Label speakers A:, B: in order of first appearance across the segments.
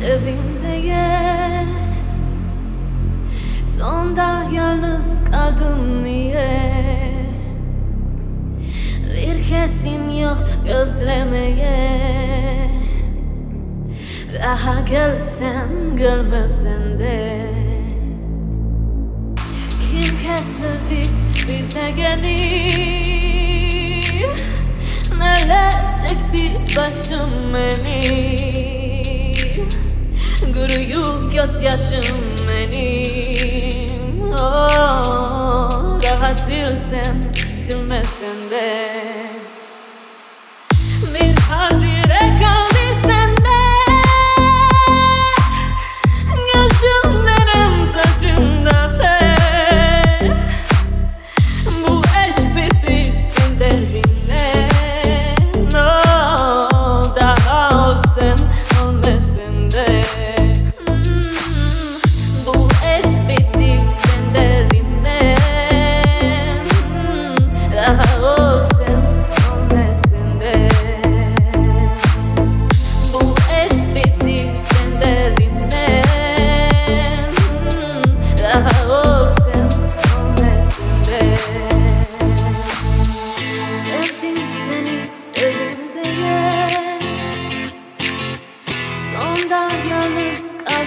A: sevdim diye Sonda yalnız kaldım niye? Bir kesim yok gözlemeye. Daha gelsen gelmesen de. Kim kesildi bize gelip Neler çekti başım benim יש ישמעני אה דער האסל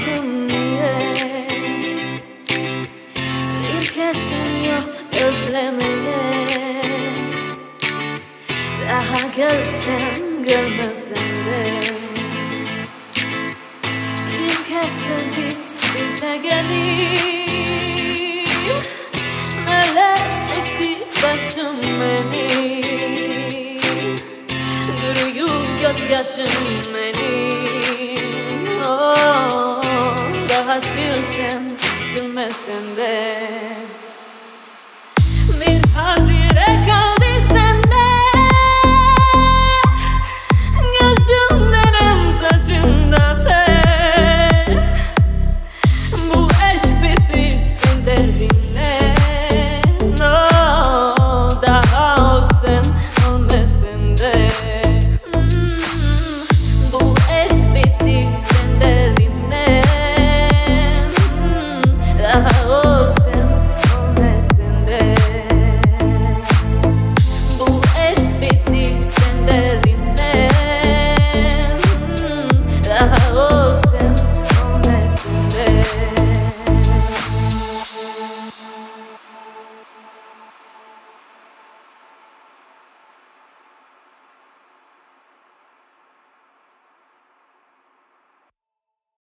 A: kaldım niye Bir kesim yok özlemeye. Daha gelsen gelmesen de. Kim kesildi bize gelip Neler çekti başım benim. Yürüyüp gözyaşım benim. Oh, Daha silsem silmesen de